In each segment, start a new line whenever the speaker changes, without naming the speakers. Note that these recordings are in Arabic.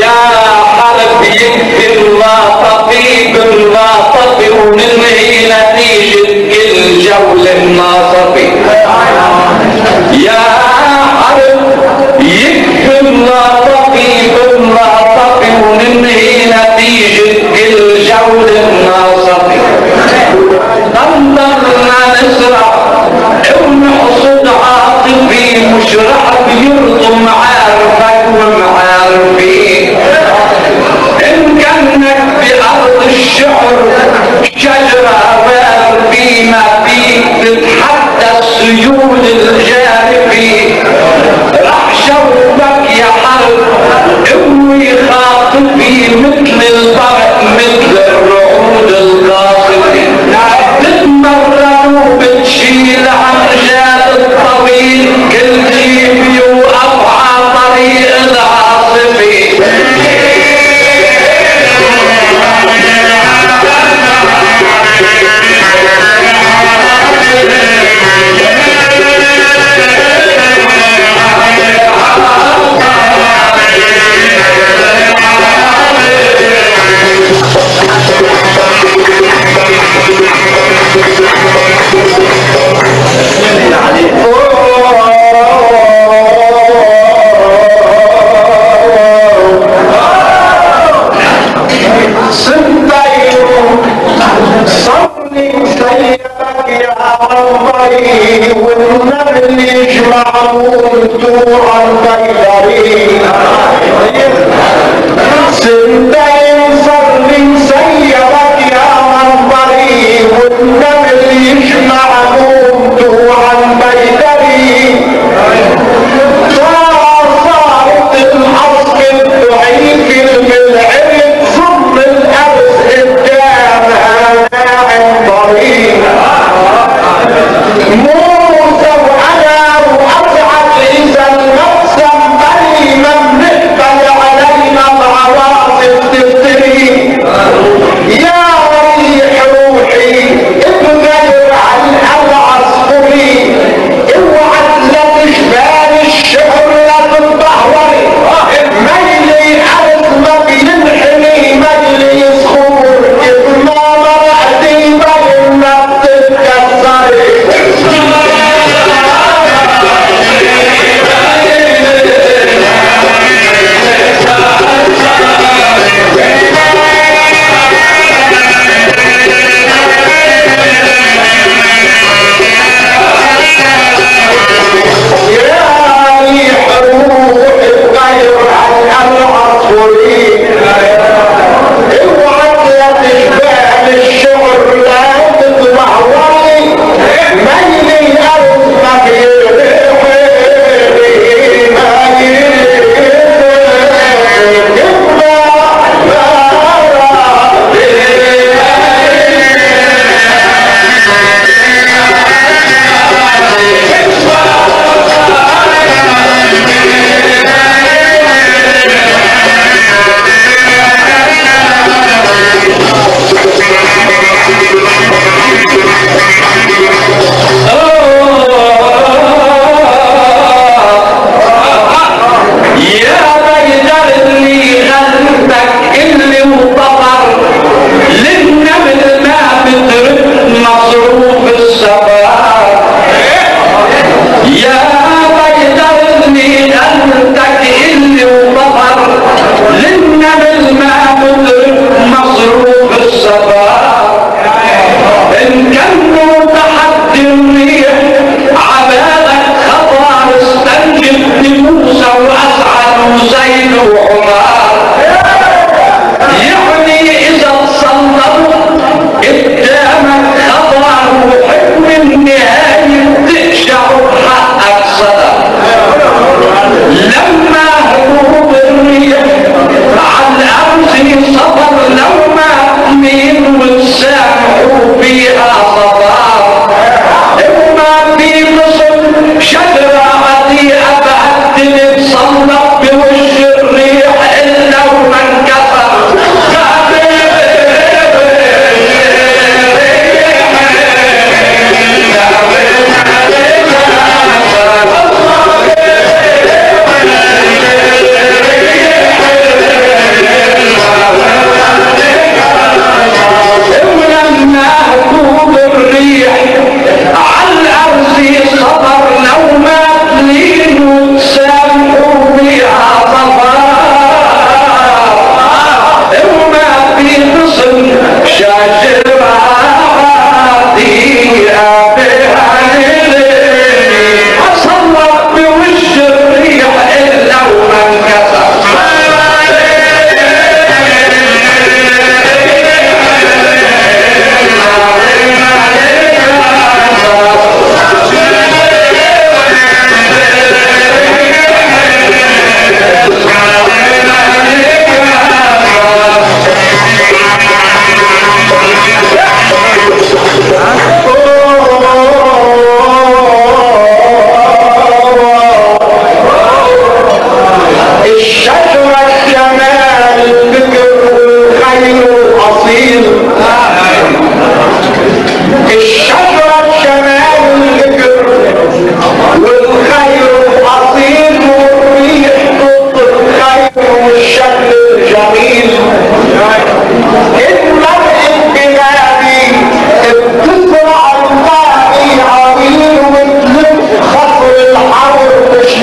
يا حرب يكفي الواطفي بالواطفي وننهي نتيجة الجول الناصفي يا حرب يكفي الواطفي بالواطفي وننهي نتيجة الجول الناصفي نظرنا نسرع ونحصد عاطفي مش راح بيرضوا معارفك ومعارفين ان بأرض الشعر شجرة وارفي ما فيك تتحدى السيول الجارفين راح شوفك يا حرب اوي خاطفي مثل البرق
Say me gustó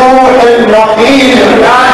الحر مش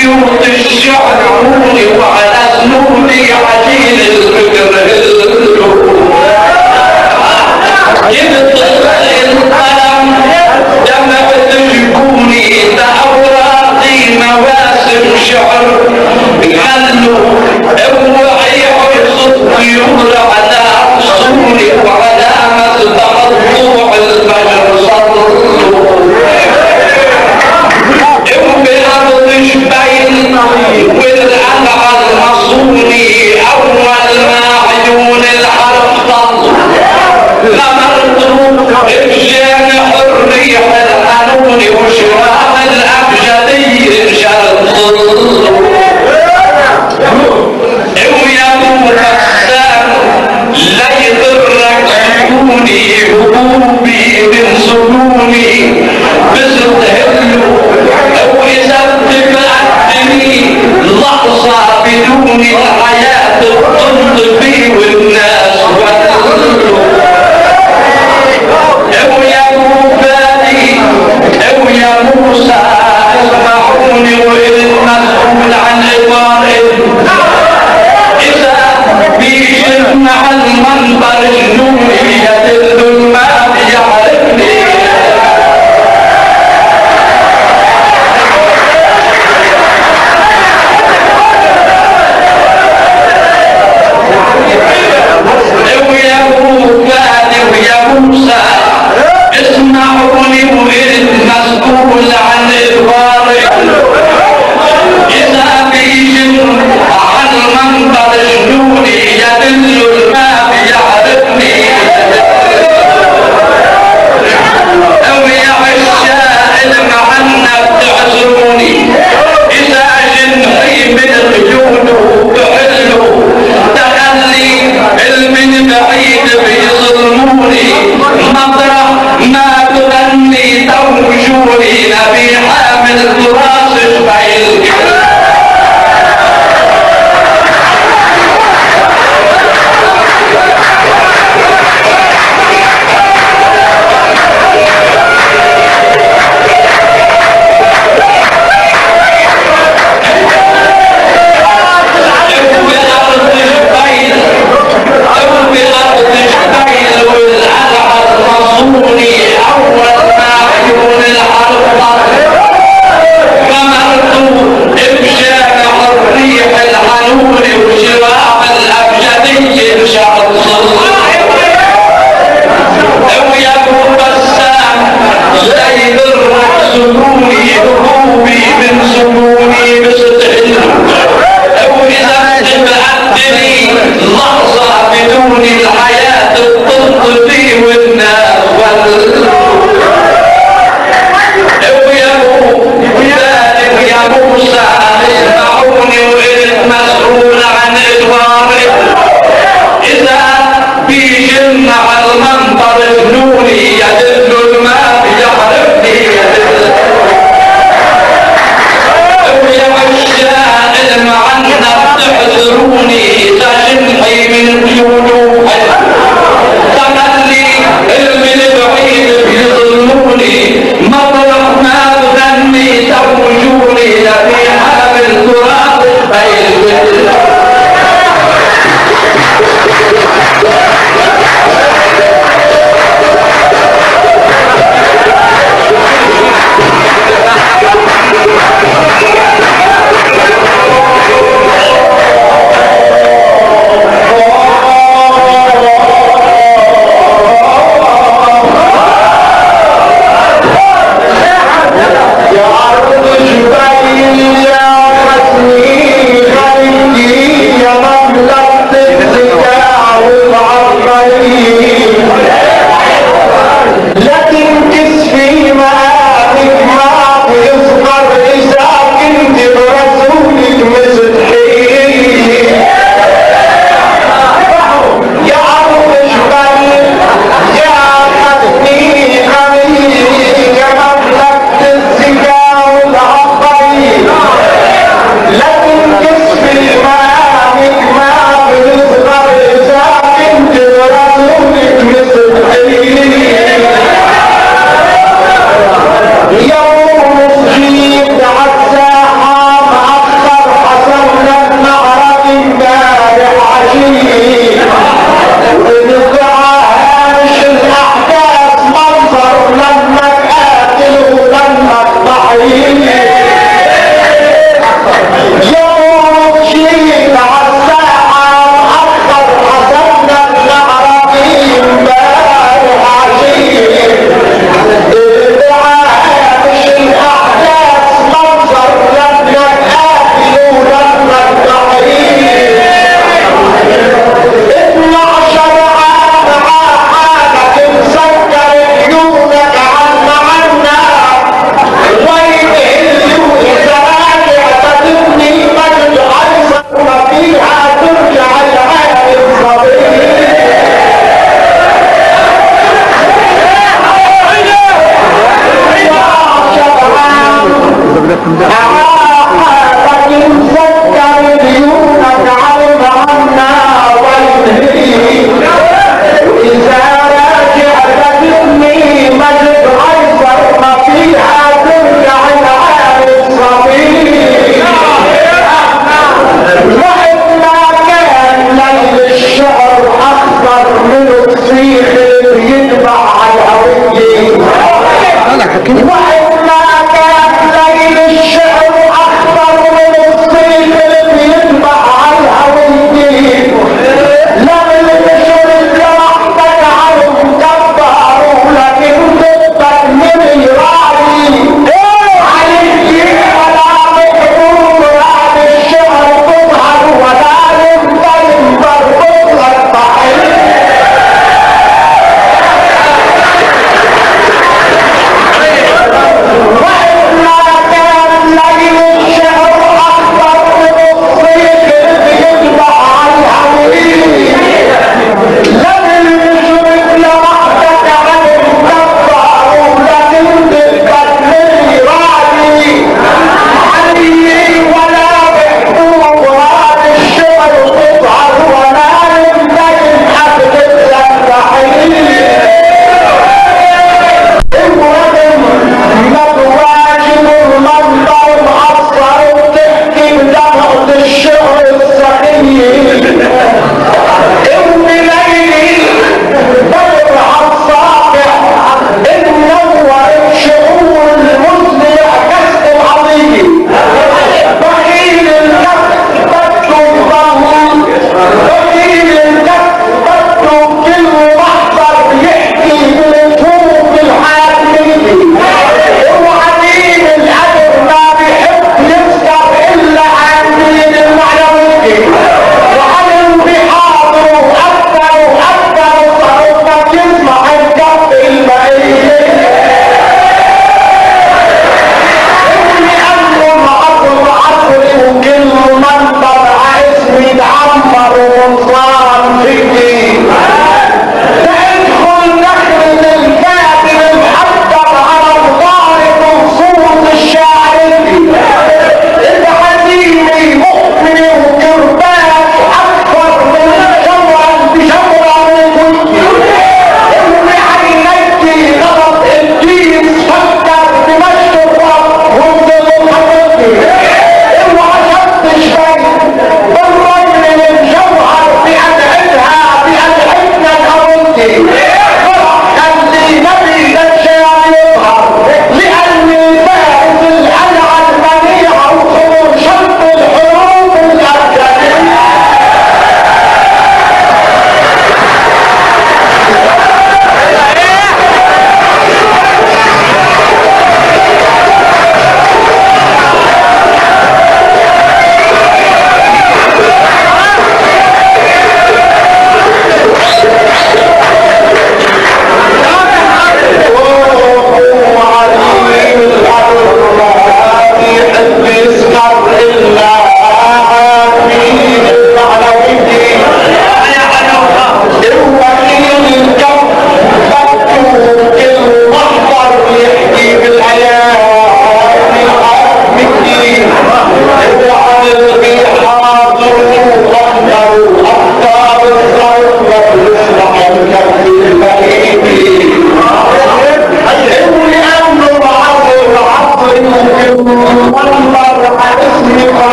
بيوت الشعرون وعلى قلوب عديل الفكر جبت القلم؟ دمت الكوني تأوراقي مواسم شعر قالوا اوعي عصب يمر على عصوني وعلامة تقطع الفجر صلوا. وللألغى المصوني أول ما عيون الحرب تنظر نظرت بجانح الريح القانوني وشراء الأبجدي شرط لا يضرك عيوني همومي من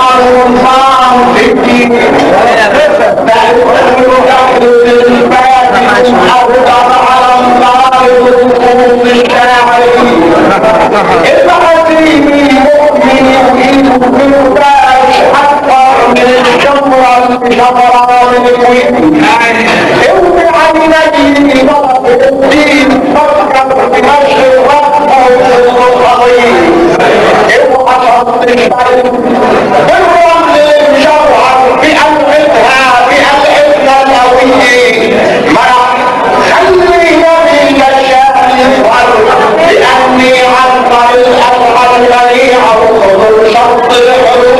ونظام في الدين كل دخل الفاتح محرم على النار بالخوف الشاعري الحكيم المؤمن يريد بالفاش أكثر من الشمرة شمرة من الوين الذي أوصل شرط الحروف